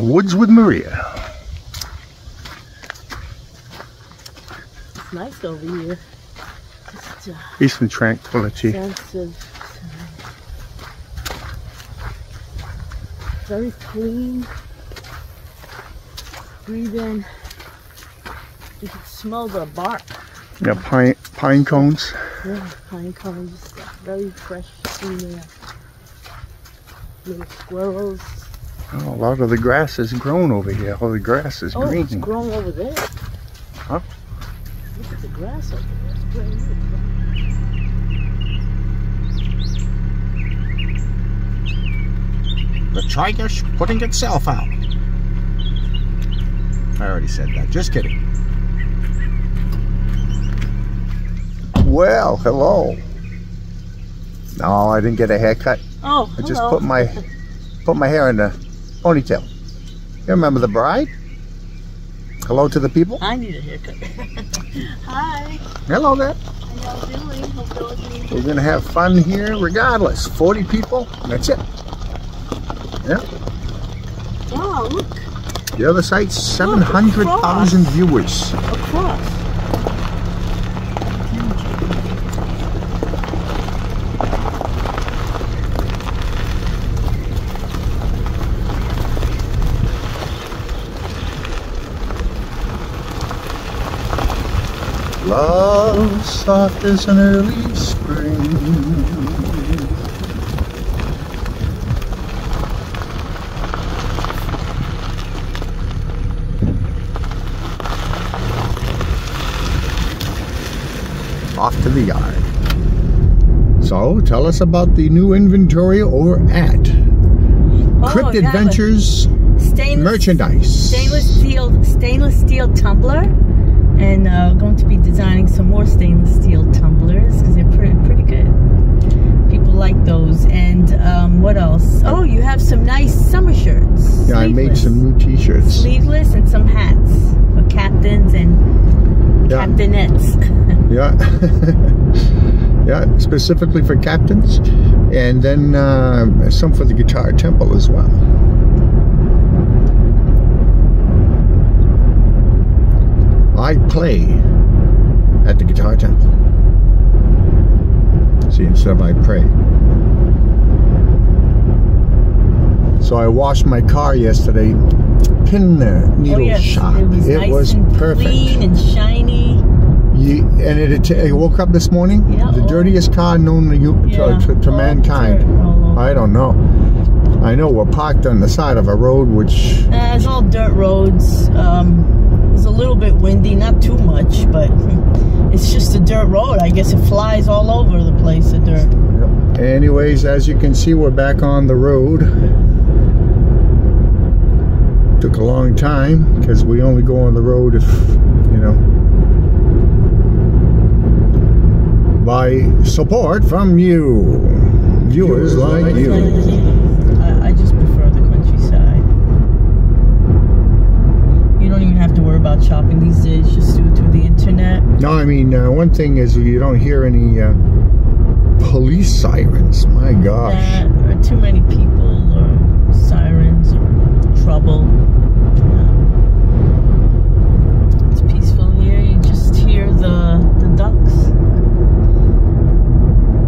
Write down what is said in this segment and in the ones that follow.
the woods with Maria. It's nice over here. Just uh, Peace and tranquility. uh, very clean. Breathe in. You can smell the bark. Yeah, pine pine cones. Yeah, pine cones. Very fresh clean air. Little squirrels. Oh, a lot of the grass is grown over here. All the grass is Oh, green. it's grown over there. Huh? Look at the grass over there. It's brand new. The tiger's putting itself out. I already said that. Just kidding. Well, hello. No, I didn't get a haircut. Oh, I just hello. put my put my hair in a ponytail. You remember the bride? Hello to the people. I need a haircut. Hi. Hello there. How y'all doing? Hope y'all doing We're gonna have fun here regardless. 40 people, that's it. Yeah. Wow, look The other site's 700,000 viewers. across. Love soft as an early spring. Off to the yard. So, tell us about the new inventory over at oh, Crypt Oh, yeah, Adventures Stainless, Merchandise. stainless steel, stainless steel tumbler, and uh, going to be designing some more stainless steel tumblers because they're pretty pretty good. People like those. And um, what else? Oh, you have some nice summer shirts. Yeah, I made some new t-shirts. sleeveless and some hats for captains and Yeah. captainettes. Yeah. yeah, specifically for captains. And then uh, some for the Guitar Temple as well. I play at the Guitar Temple. See, instead of I pray. So I washed my car yesterday. Pin uh, needle oh yes, shop. it was nice and perfect. clean and shiny. You, and it, it, woke up this morning, Yeah, the dirtiest car known to, you, Yeah, to, to, to mankind. dirt. I don't know. I know we're parked on the side of a road which, Uh, it's all dirt roads. Um, it's a little bit windy, not too much, but it's just a dirt road. I guess it flies all over the place, the dirt. anyways, as you can see, we're back on the road. Took a long time because we only go on the road if, you know, by support from you, viewers like you. I, about shopping these days. Just do it through the internet. No, I mean, uh, one thing is you don't hear any uh, police sirens. My gosh. Uh, or too many people, or sirens, or trouble. Yeah. It's peaceful here. You just hear the the ducks,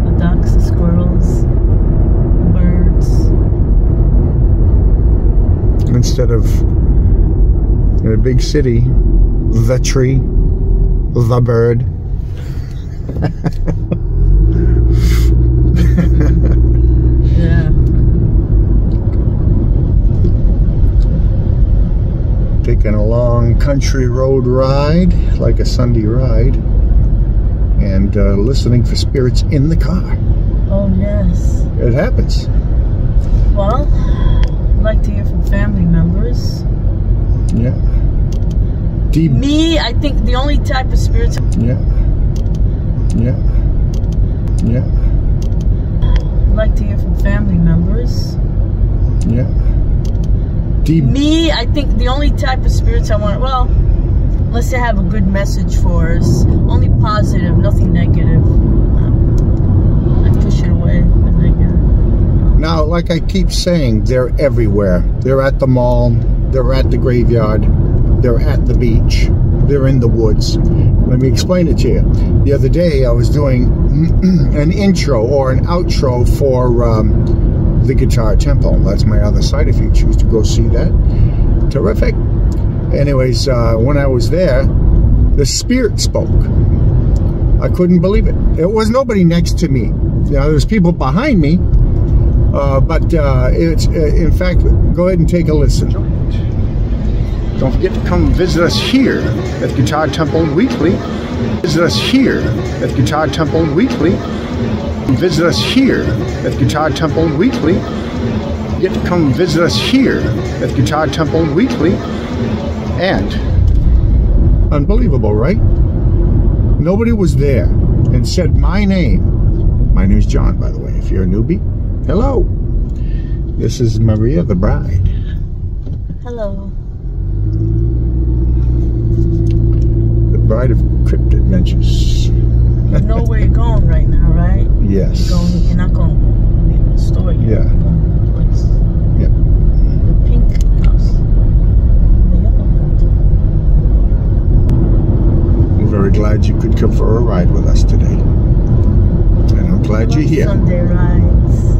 the ducks, the squirrels, the birds. Instead of in a big city, the tree, the bird. Yeah. Taking a long country road ride, like a Sunday ride, and uh, listening for spirits in the car. Oh yes. It happens. Well, I'd like to hear from family members. Yeah. Deep. Me, I think the only type of spirits. Yeah. Yeah. Yeah. I'd like to hear from family members. Yeah. Deep. Me, I think the only type of spirits I want, well, unless they have a good message for us, only positive, nothing negative. Um, I push it away, negative. Now, like I keep saying, they're everywhere. They're at the mall, they're at the graveyard, they're at the beach, they're in the woods. Let me explain it to you. The other day, I was doing an intro or an outro for um, the Guitar Temple. That's my other site if you choose to go see that. Terrific. Anyways, uh, when I was there, the Spirit spoke. I couldn't believe it. It was nobody next to me. You know, there was people behind me, uh, but uh, it's uh, in fact. Go ahead and take a listen. Don't forget to come visit us here at Guitar Temple Weekly. Visit us here at Guitar Temple Weekly. Visit us here at Guitar Temple Weekly. Get to come visit us here at Guitar Temple Weekly. And unbelievable, right? Nobody was there and said my name. My name is John, by the way. If you're a newbie, hello. This is Maria, the bride. Hello. Bride of Crypt Adventures. You know where you're going right now, right? Yes. You're, going, you're not going to the store yet. Yeah. You're going to the place. Yep. The pink house. The yellow building. We're very glad you could come for a ride with us today. And I'm glad you're here. Sunday rides.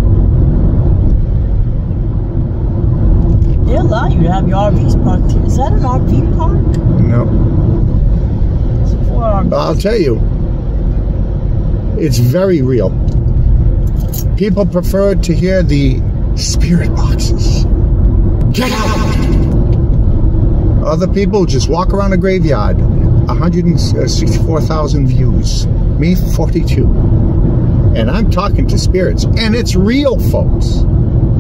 They allow you to have your RVs parked here. Is that an RV park? No. I'll tell you, it's very real. People prefer to hear the spirit boxes. Get out! Other people just walk around a graveyard. 164,000 views. Me, 42. And I'm talking to spirits. And it's real, folks.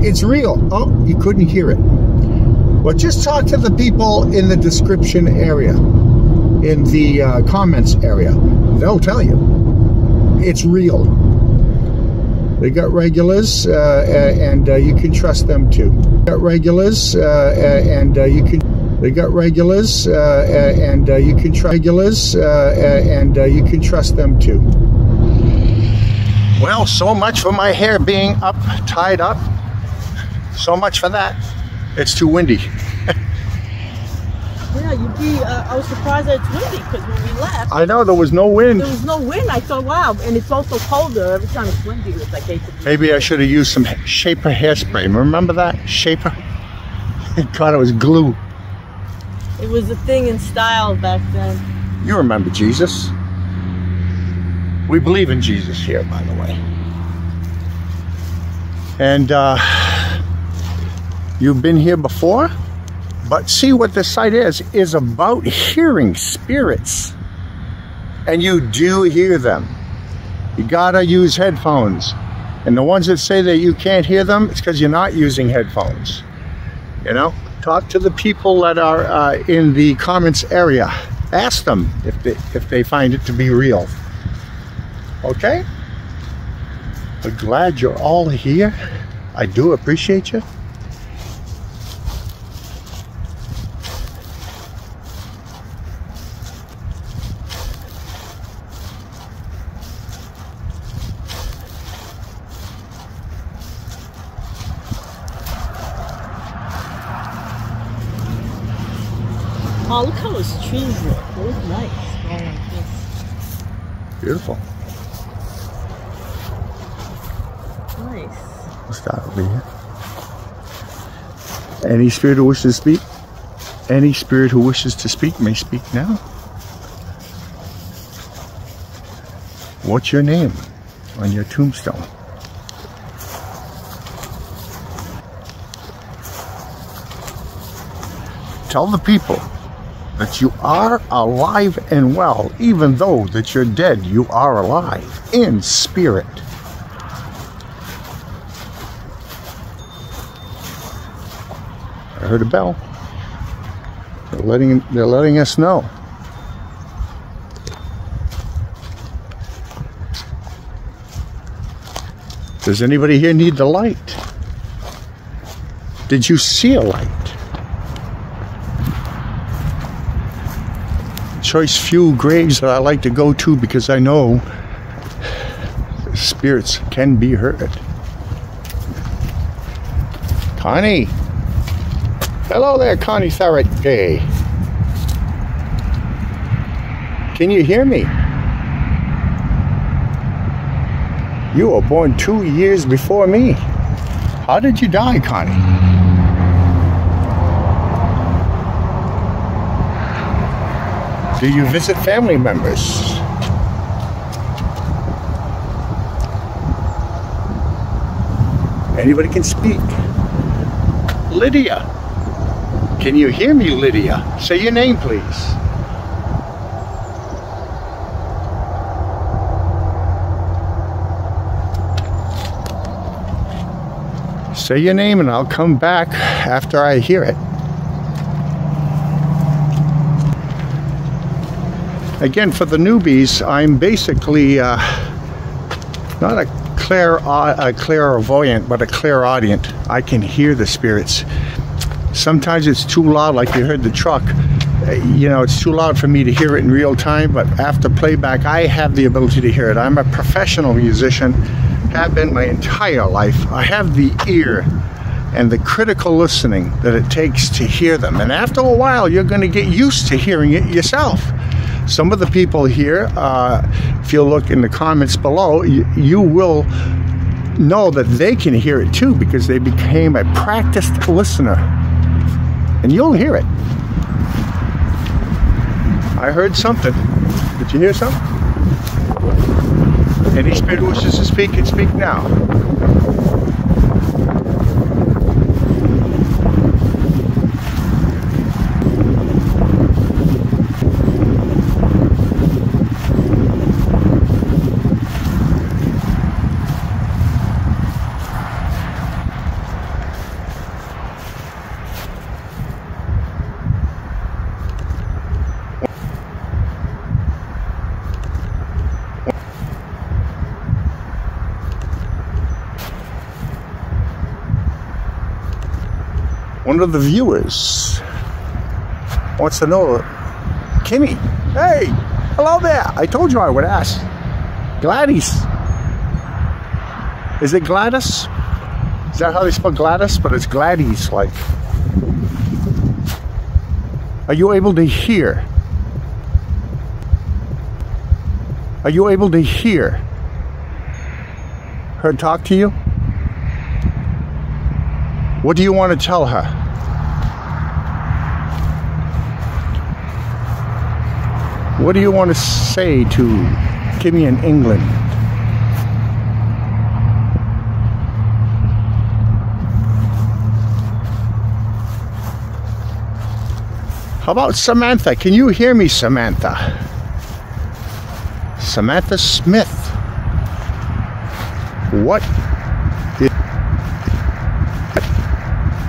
It's real. Oh, you couldn't hear it. Well, just talk to the people in the description area in the uh, comments area. They'll tell you. It's real. They got regulars, uh, and uh, you can trust them too. Got regulars, uh, and uh, you can. They got regulars, and you can trust regulars, and you can trust them too. Well, so much for my hair being up, tied up. So much for that. It's too windy. You'd be. Uh, I was surprised that it's windy because when we left, I know there was no wind. there was no wind. I thought, wow, and it's also colder every time it's windy. It's like eight degrees. Maybe I should have used some Shaper hairspray. Remember that? Shaper? God, it was glue. It was a thing in style back then. You remember Jesus. We believe in Jesus here, by the way. And uh, you've been here before, but see what the site is, is about hearing spirits. And you do hear them. You gotta use headphones. And the ones that say that you can't hear them, it's because you're not using headphones. You know, talk to the people that are uh, in the comments area. Ask them if they if they find it to be real. Okay. But glad you're all here. I do appreciate you. Oh, look how those trees look. They look nice. All like this. Beautiful. Nice. What's that over here. Any spirit who wishes to speak, any spirit who wishes to speak may speak now. What's your name on your tombstone? Tell the people that you are alive and well, even though that you're dead, you are alive in spirit. I heard a bell. They're letting they're letting us know. Does anybody here need the light? Did you see a light? Choice few graves that I like to go to because I know spirits can be heard. Connie. Hello there, Connie Tharrett Gay. Can you hear me? You were born two years before me. How did you die, Connie? Do you visit family members? Anybody can speak. Lydia. Can you hear me, Lydia? Say your name, please. Say your name and I'll come back after I hear it. Again, for the newbies, I'm basically uh, not a clair a clairvoyant, but a clairaudient. I can hear the spirits. Sometimes it's too loud, like you heard the truck. Uh, You know, it's too loud for me to hear it in real time, but after playback, I have the ability to hear it. I'm a professional musician, have been my entire life. I have the ear and the critical listening that it takes to hear them. And after a while, you're going to get used to hearing it yourself. Some of the people here, uh, if you look in the comments below, you, you will know that they can hear it too because they became a practiced listener. And you'll hear it. I heard something. Did you hear something? Any spirit wishes to speak can speak now. One of the viewers wants to know, Kimmy, hey, hello there. I told you I would ask. Gladys. Is it Gladys? Is that how they spell Gladys? But it's Gladys, like. Are you able to hear? Are you able to hear her talk to you? What do you want to tell her? What do you want to say to Kimmy in England? How about Samantha? Can you hear me, Samantha? Samantha Smith. What is,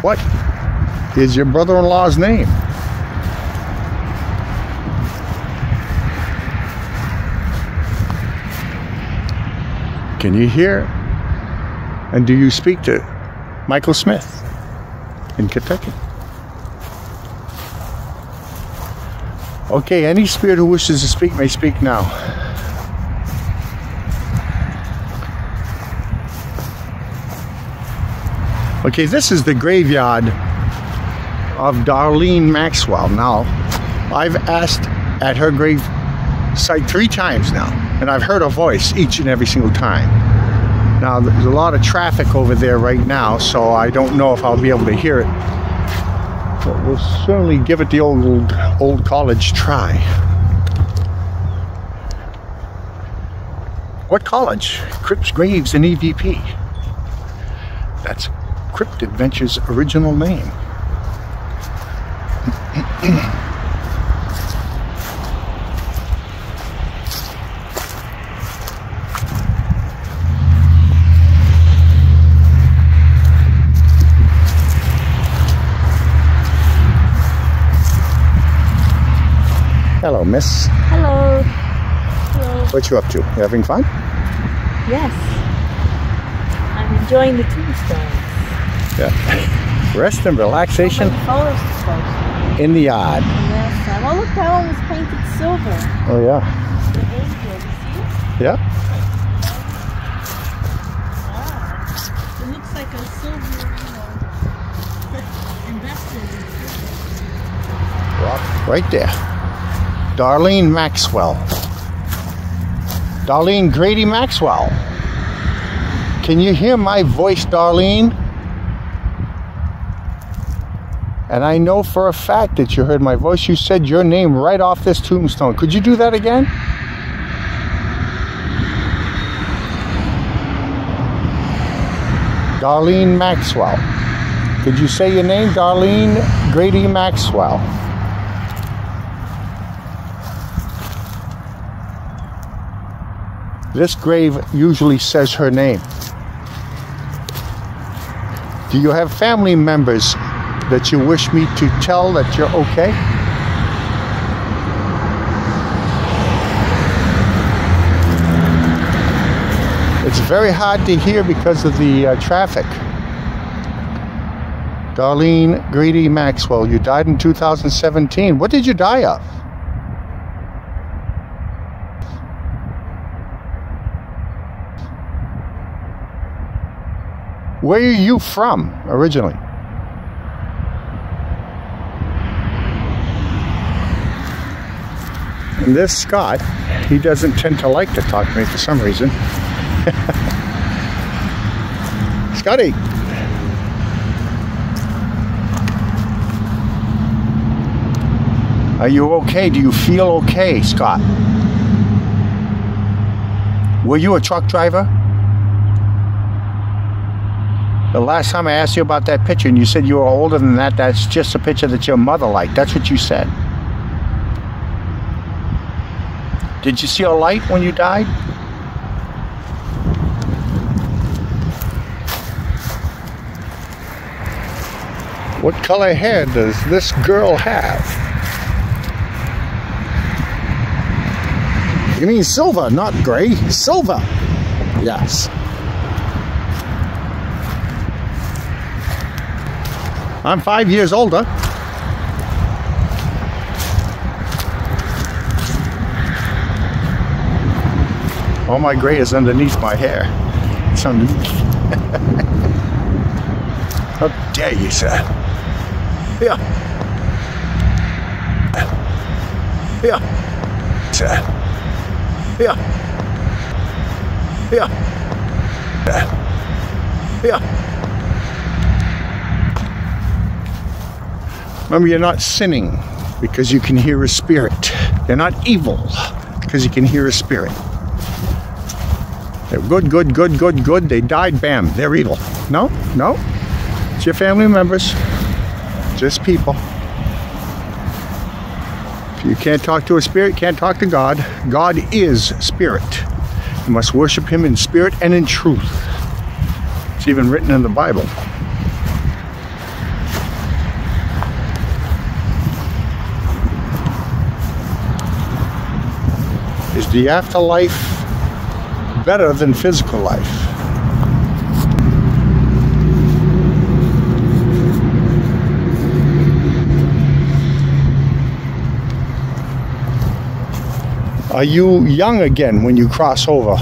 what is your brother-in-law's name? Can you hear? And do you speak to Michael Smith in Kentucky? Okay, any spirit who wishes to speak may speak now. Okay, this is the graveyard of Darlene Maxwell. Now, I've asked at her grave site three times now, and I've heard her voice each and every single time. Now, there's a lot of traffic over there right now, so I don't know if I'll be able to hear it. But we'll certainly give it the old old college try. What college? Crypts, Graves, and EVP. That's Crypt Adventures' original name. Hello, miss. Hello. Hello. What you up to? You having fun? Yes. I'm enjoying the tombstones. Yeah. Rest and relaxation My photos to post. in the yard. Time. Oh, look, that one was painted silver. Oh, yeah. The angel, you see? Yeah. Wow. It looks like a silver, you know. Right there. Darlene Maxwell. Darlene Grady Maxwell. Can you hear my voice, Darlene? And I know for a fact that you heard my voice. You said your name right off this tombstone. Could you do that again? Darlene Maxwell. Could you say your name? Darlene Grady Maxwell. This grave usually says her name. Do you have family members that you wish me to tell that you're okay? It's very hard to hear because of the uh, traffic. Darlene Greedy Maxwell, you died in 2017. What did you die of? Where are you from originally? And this Scott, he doesn't tend to like to talk to me for some reason. Scotty. Are you okay? Do you feel okay, Scott? Were you a truck driver? The last time I asked you about that picture and you said you were older than that, that's just a picture that your mother liked. That's what you said. Did you see a light when you died? What color hair does this girl have? You mean silver, not gray. Silver. Yes. I'm five years older. All my gray is underneath my hair. It's underneath. How dare you, sir? Yeah. Yeah. Sir. Yeah. Yeah. Here. Remember, you're not sinning because you can hear a spirit. You're not evil because you can hear a spirit. They're good, good, good, good, good. They died, bam, they're evil. No, no. It's your family members. Just people. If you can't talk to a spirit, can't talk to God. God is spirit. You must worship him in spirit and in truth. It's even written in the Bible. The afterlife better than physical life? Are you young again when you cross over?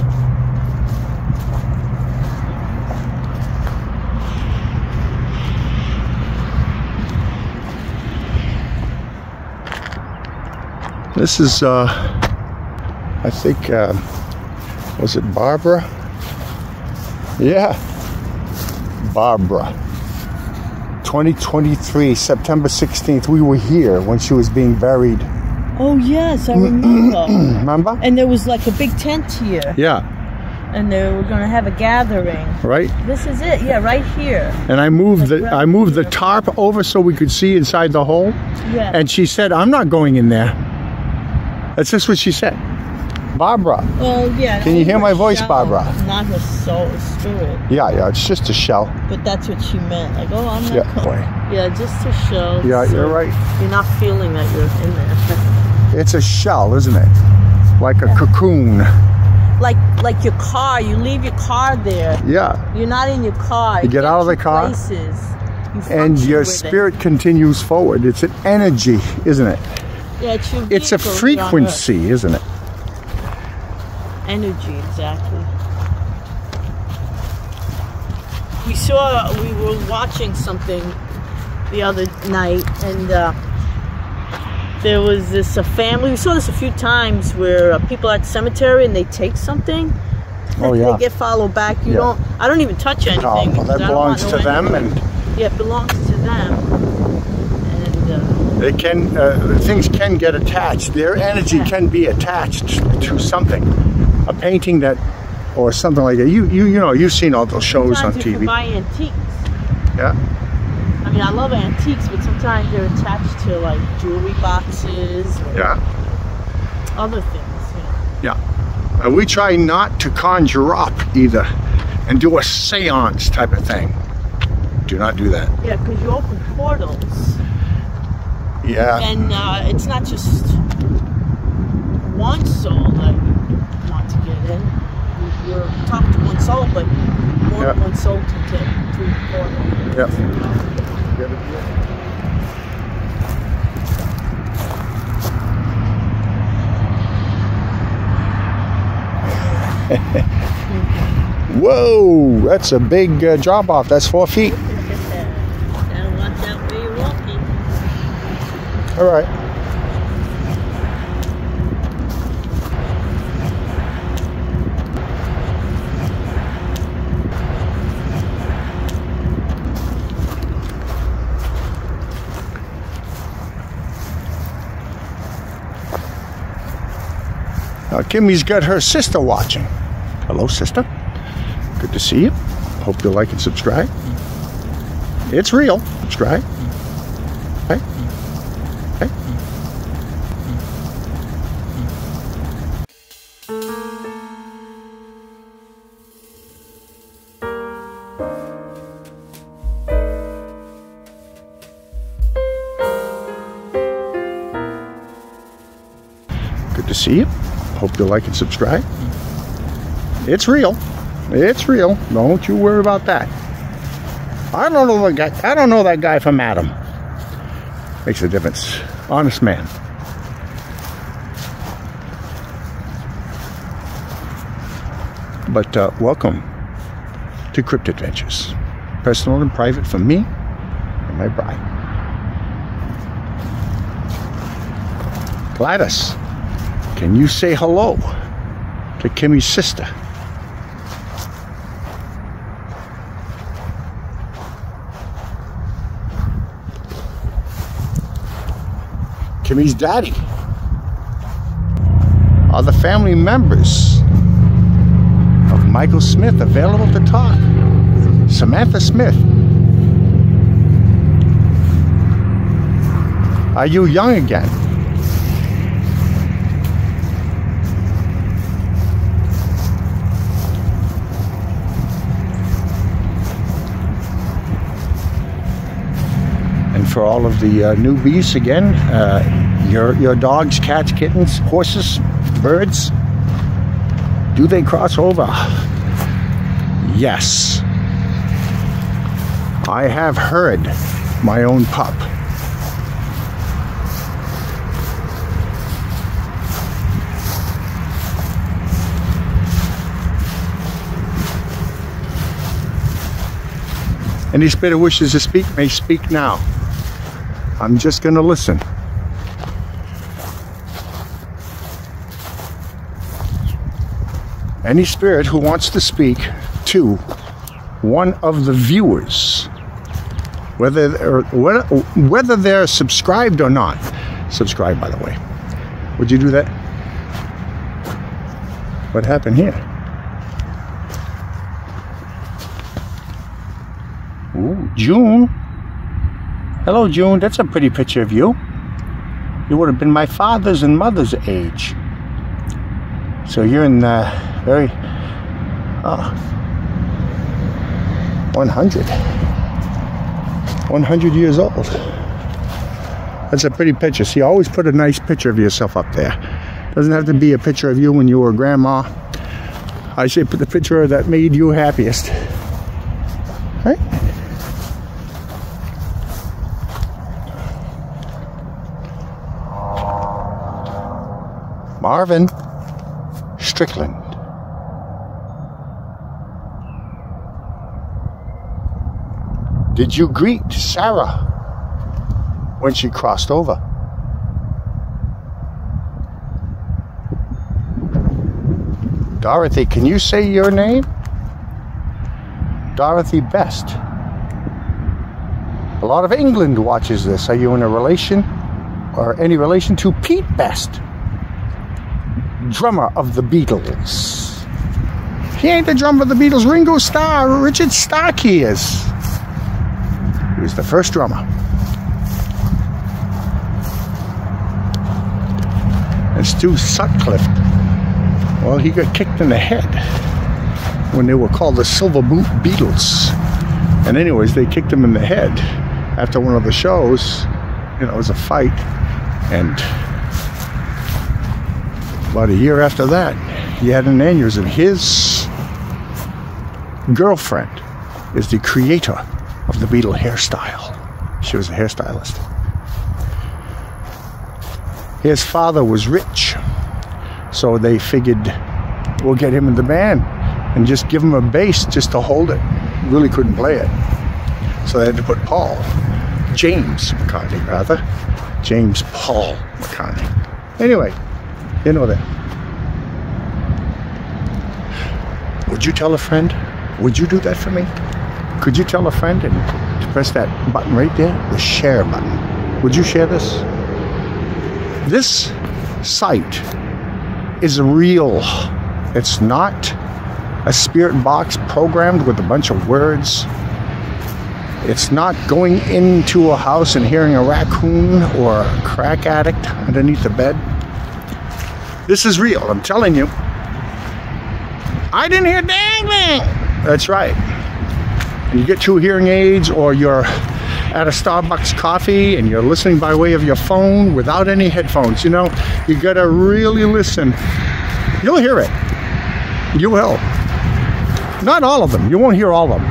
This is, uh, I think, uh, was it Barbara? Yeah, Barbara. 2023, September 16th, we were here when she was being buried. Oh yes, I remember. Remember? and there was like a big tent here, Yeah, and they were gonna have a gathering. right? This is it. Yeah, right here. And I moved the I moved the tarp over so we could see inside the hole. Yeah. And she said, "I'm not going in there." That's just what she said. Barbara. well, yeah. Can you hear my voice, shell, Barbara? Not her soul, spirit. Yeah, yeah, it's just a shell. But that's what she meant. Like, oh, I'm not. Yeah. Yeah, just a shell. Yeah, so you're right. You're not feeling that you're in there. It's a shell, isn't it? Like a cocoon. like, like your car. You leave your car there. Yeah. You're not in your car. You It get out of the car, Places. You And your with it. spirit continues forward. It's an energy, isn't it? Yeah, it's your It's a frequency, isn't it? Energy, exactly. We saw. We were watching something the other night, and uh, there was this a family. We saw this a few times where uh, people at cemetery and they take something. Oh, yeah. They get followed back. You Yeah. don't. I don't even touch anything. Oh, well, that I don't want belongs to them, anything. and Yeah, it belongs to them. And uh, they can uh, things can get attached. Their energy Yeah. can be attached to something. A painting that, or something like that. You you you know you've seen all those shows on sometimes can TV. buy antiques. Yeah. I mean, I love antiques, but sometimes they're attached to like jewelry boxes or Yeah. other things. You know. Yeah. And we try not to conjure up either and do a seance type of thing. Do not do that. Yeah, because you open portals, Yeah. and uh, it's not just one soul that you want to get in. You- You're talking to one soul, but more Yeah. than one soul get through the portal. Yeah. Whoa, that's a big uh, drop off. That's four feet. Gotta watch out where you're walking. All right. Kimmy's got her sister watching. Hello, sister. Good to see you. Hope you'll like and subscribe. It's real. Subscribe. Okay. Okay. Good to see you. Hope you'll like and subscribe. It's real. It's real. Don't you worry about that. I don't know the guy. I don't know that guy from Adam. Makes a difference. Honest man. But uh, welcome to Crypt Adventures, personal and private for me and my bride. Gladys, can you say hello to Kimmy's sister? Kimmy's daddy. Are the family members of Michael Smith available to talk? Samantha Smith. Are you young again? For all of the uh, newbies, again, uh, your your dogs, cats, kittens, horses, birds, do they cross over? Yes. I have heard my own pup. Any spirit wishes to speak may speak now. I'm just going to listen. Any spirit who wants to speak to one of the viewers, whether they're, whether, they're subscribed or not, subscribe by the way. Would you do that? What happened here? Ooh, June. Hello, June. That's a pretty picture of you. You would have been my father's and mother's age. So you're in uh, very. Oh. 100. 100 years old. That's a pretty picture. See, always put a nice picture of yourself up there. Doesn't have to be a picture of you when you were grandma. I say put the picture that made you happiest. Right? Marvin Strickland. Did you greet Sarah when she crossed over. Dorothy, can you say your name? Dorothy Best. A lot of England watches this. Are you in a relation or any relation to Pete Best, drummer of the Beatles? He ain't the drummer of the Beatles. Ringo Starr, Richard Starkey is. He was the first drummer. And Stu Sutcliffe, well, he got kicked in the head when they were called the Silver Boot Beatles. And anyways, they kicked him in the head after one of the shows. You know, it was a fight. And about a year after that, he had an aneurysm. Of his girlfriend is the creator of the Beatle hairstyle. She was a hairstylist. His father was rich, so they figured we'll get him in the band and just give him a bass just to hold it. Really couldn't play it. So they had to put Paul, James McCartney rather, James Paul McCartney. Anyway, you know that. Would you tell a friend? Would you do that for me? Could you tell a friend and to press that button right there, the share button? Would you share this? This site is real. It's not a spirit box programmed with a bunch of words. It's not going into a house and hearing a raccoon or a crack addict underneath the bed. This is real, I'm telling you. I didn't hear dang. That's right. You get two hearing aids or you're at a Starbucks coffee and you're listening by way of your phone without any headphones. You know, you gotta really listen. You'll hear it. You will. Not all of them. You won't hear all of them.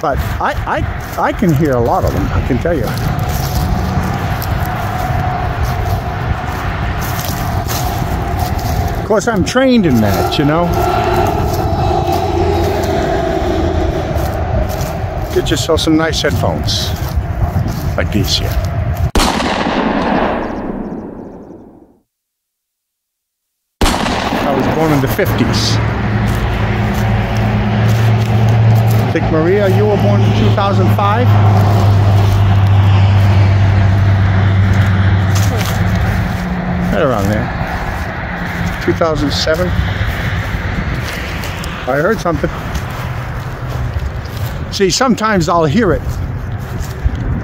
But I, I, I can hear a lot of them, I can tell you. Of course, I'm trained in that, you know. Get yourself some nice headphones like these here. I was born in the 50s. I think Maria, you were born in 2005? Right around there. 2007. I heard something. See, sometimes I'll hear it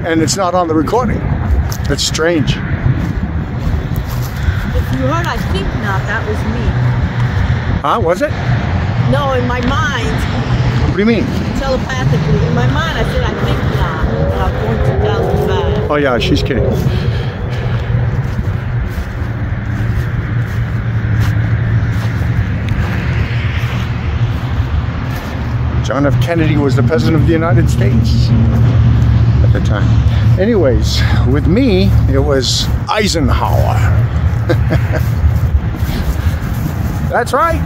and it's not on the recording. It's strange. If you heard, I think not, that was me. Huh? Was it? No, in my mind, What do you mean? telepathically, in my mind, I said, I think not. But I 2005. Oh, yeah, she's kidding. John F. Kennedy was the president of the United States at the time. Anyways, with me, it was Eisenhower. That's right.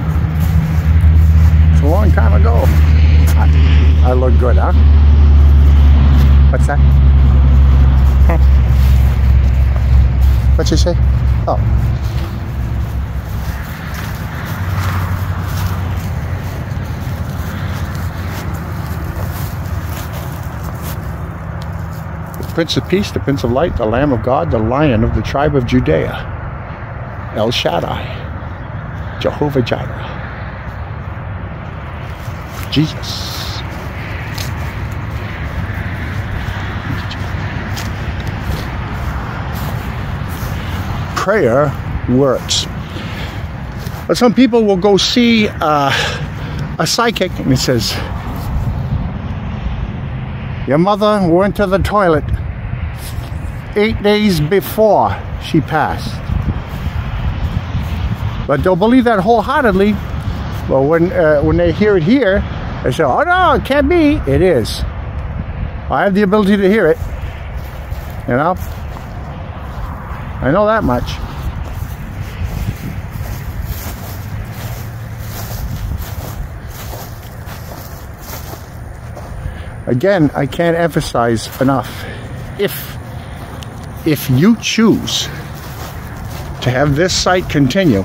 It's a long time ago. I, I look good, huh? What's that? What'd you say? Oh. Prince of Peace, the Prince of Light, the Lamb of God, the Lion of the tribe of Judea, El Shaddai, Jehovah Jireh, Jesus. prayer works. But some people will go see uh, a psychic and it says, Your mother went to the toilet eight days before she passed. But they'll believe that wholeheartedly. But when, uh, when they hear it here, they say, Oh no, it can't be. It is. I have the ability to hear it. You know? I know that much. Again, I can't emphasize enough. If if you choose to have this site continue,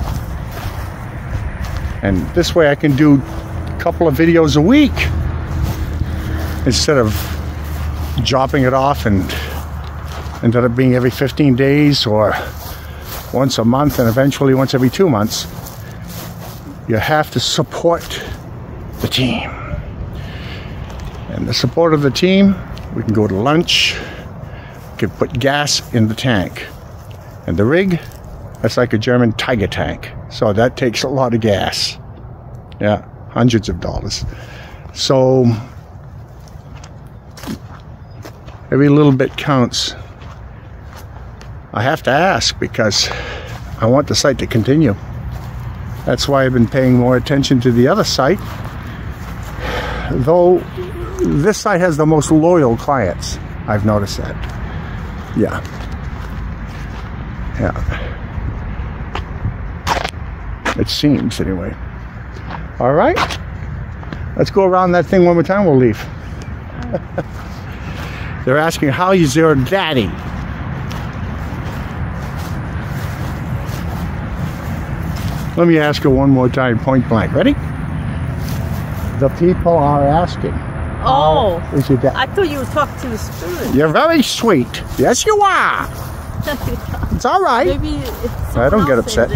and this way I can do a couple of videos a week instead of dropping it off and ended up being every 15 days or once a month and eventually once every two months. You have to support the team. And the support of the team, we can go to lunch, can put gas in the tank. And the rig, that's like a German Tiger tank. So that takes a lot of gas. Yeah, hundreds of dollars. So every little bit counts. I have to ask because I want the site to continue. That's why I've been paying more attention to the other site. Though this site has the most loyal clients. I've noticed that. Yeah. Yeah. It seems, anyway. All right. Let's go around that thing one more time. We'll leave. They're asking, how is your daddy? Let me ask her one more time, point blank. Ready? The people are asking. Oh, is your dad? I thought you were talking to the spirit. You're very sweet. Yes, you are. It's all right. Maybe I don't get upset.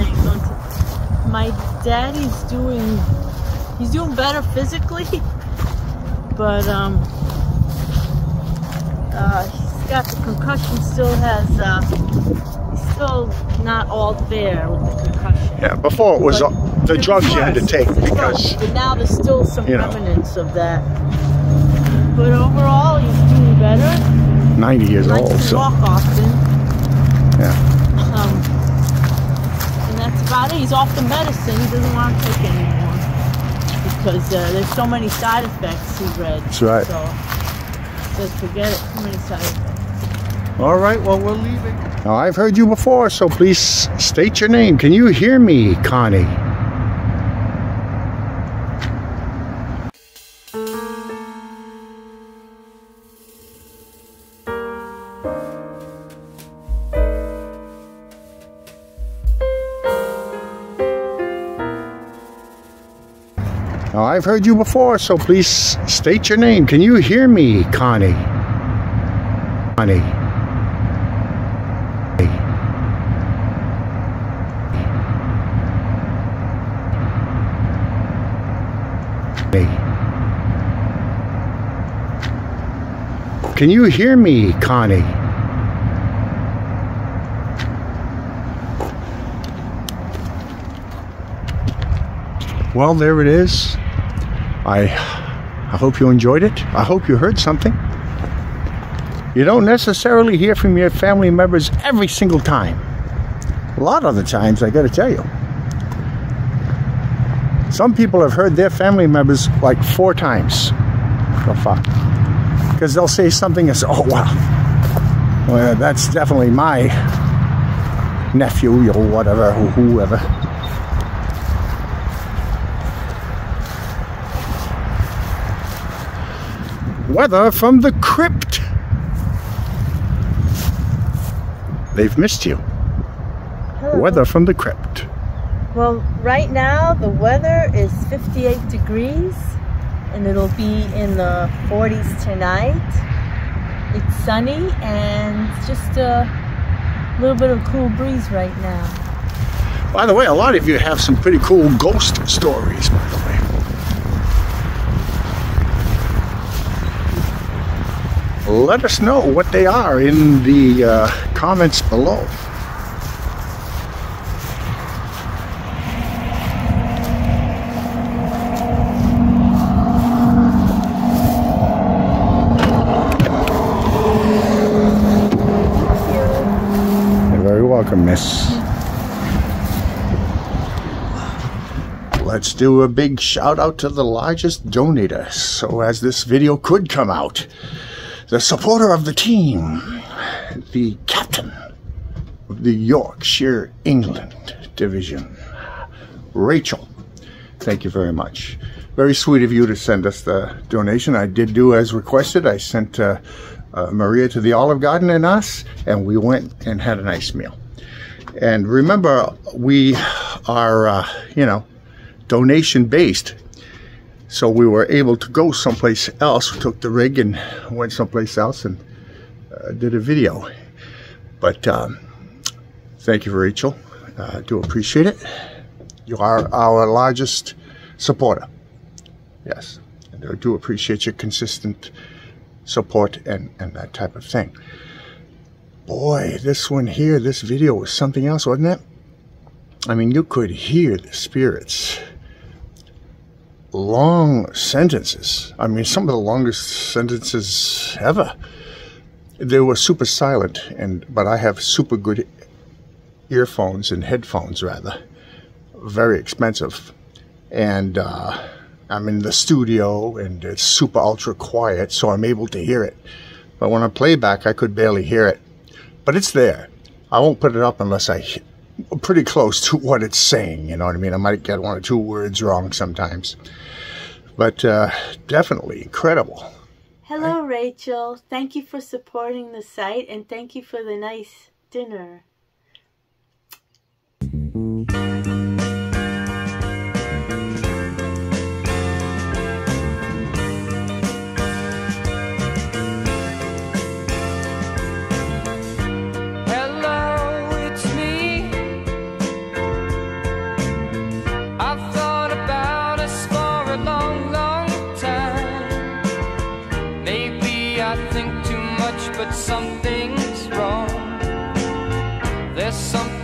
My daddy's doing, he's doing better physically, but um, uh, he's got the concussion. Still has, uh, he's still not all there with the concussion. Yeah, before it was But uh, the it drugs you had to take because but now there's still some you know. remnants of that. But overall, he's doing better. 90 years Likes old. to So walk often. yeah, Um, and that's about it. He's off the medicine. He doesn't want to take it anymore because uh, there's so many side effects. He read. That's right. So he says forget it. Too many side effects. All right, well, we're leaving. Now, I've heard you before, so please state your name. Can you hear me, Connie? I've heard you before, so please state your name. Can you hear me, Connie? Connie. Can you hear me, Connie? Well, there it is. I I hope you enjoyed it. I hope you heard something. You don't necessarily hear from your family members every single time. A lot of the times, I gotta tell you. Some people have heard their family members like four times. The fuck. Because they'll say something and say, oh, wow. Well, that's definitely my nephew or whatever, who- whoever. Weather from the crypt. They've missed you. Hello. Weather from the crypt. Well, right now the weather is 58 degrees, and it'll be in the 40s tonight. It's sunny and just a little bit of cool breeze right now. By the way, a lot of you have some pretty cool ghost stories, by the way. Let us know what they are in the uh, comments below. You're very welcome, miss. Let's do a big shout out to the largest donator, so as this video could come out. The supporter of the team, the captain of the Yorkshire, England division, Rachel. Thank you very much. very sweet of you to send us the donation. I did do as requested. I sent uh, uh, Maria to the Olive Garden and us, and we went and had a nice meal. And remember, we are, uh, you know, donation based. So we were able to go someplace else. We took the rig and went someplace else and uh, did a video. But um, thank you, Rachel. I do appreciate it. You are our largest supporter. Yes. And I do appreciate your consistent support and, and that type of thing. Boy, this one here, this video was something else, wasn't it? I mean, you could hear the spirits. Long sentences. I mean, some of the longest sentences ever. They were super silent, and but I have super good earphones and headphones, rather. Very expensive. And uh, I'm in the studio, and it's super ultra quiet, so I'm able to hear it. But when I play back, I could barely hear it but it's there. I won't put it up unless I pretty close to what it's saying. You know what I mean? I might get one or two words wrong sometimes, but uh, definitely incredible. Hello, Rachel. Thank you for supporting the site and thank you for the nice dinner. Something's wrong. There's something